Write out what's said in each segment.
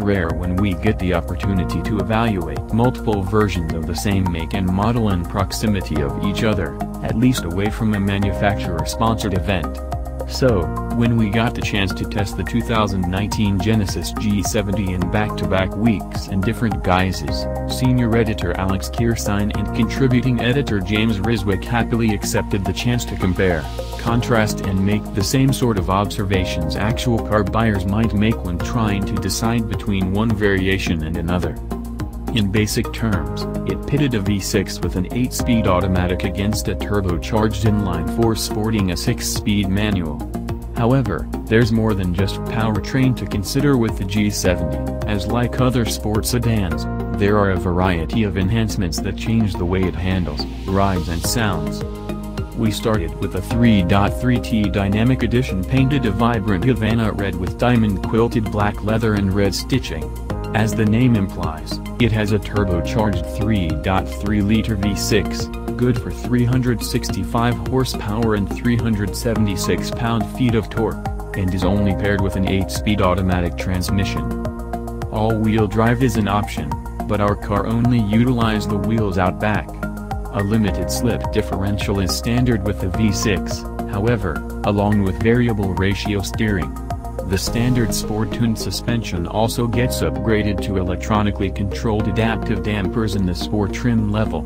rare when we get the opportunity to evaluate multiple versions of the same make and model in proximity of each other, at least away from a manufacturer-sponsored event. So, when we got the chance to test the 2019 Genesis G70 in back-to-back weeks in different guises, senior editor Alex Kierstein and contributing editor James Riswick happily accepted the chance to compare, contrast and make the same sort of observations actual car buyers might make when trying to decide between one variation and another. In basic terms, it pitted a V6 with an 8-speed automatic against a turbocharged inline-4 sporting a 6-speed manual. However, there's more than just powertrain to consider with the G70, as like other sports sedans, there are a variety of enhancements that change the way it handles, rides and sounds. We started with a 3.3T Dynamic Edition painted a vibrant Havana red with diamond quilted black leather and red stitching. As the name implies, it has a turbocharged 3.3-liter V6, good for 365 horsepower and 376 pound-feet of torque, and is only paired with an 8-speed automatic transmission. All-wheel drive is an option, but our car only utilized the wheels out back. A limited slip differential is standard with the V6, however, along with variable ratio steering. The standard sport-tuned suspension also gets upgraded to electronically controlled adaptive dampers in the sport trim level.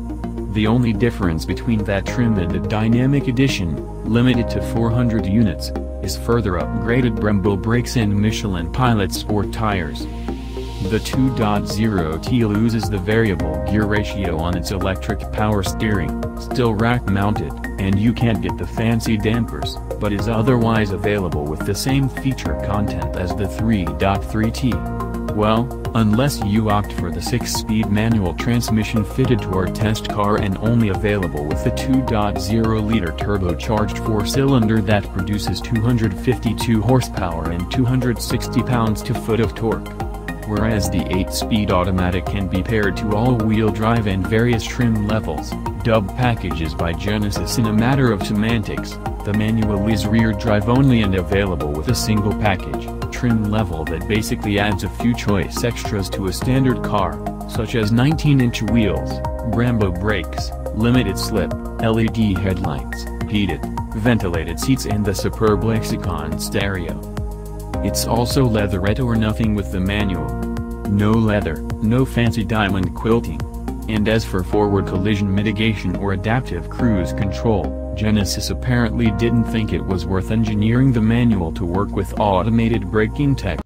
The only difference between that trim and the Dynamic Edition, limited to 400 units, is further upgraded Brembo brakes and Michelin Pilot Sport tires. The 2.0T loses the variable gear ratio on its electric power steering, still rack-mounted, and you can't get the fancy dampers, but is otherwise available with the same feature content as the 3.3T. Well, unless you opt for the 6-speed manual transmission fitted to our test car and only available with the 2.0-liter turbocharged 4-cylinder that produces 252 horsepower and 260 pounds-to-foot of torque whereas the 8-speed automatic can be paired to all-wheel drive and various trim levels, dub packages by Genesis in a matter of semantics, the manual is rear drive only and available with a single package, trim level that basically adds a few choice extras to a standard car, such as 19-inch wheels, Brembo brakes, limited slip, LED headlights, heated, ventilated seats and the superb Lexicon stereo. It's also leatherette or nothing with the manual. No leather, no fancy diamond quilting. And as for forward collision mitigation or adaptive cruise control, Genesis apparently didn't think it was worth engineering the manual to work with automated braking tech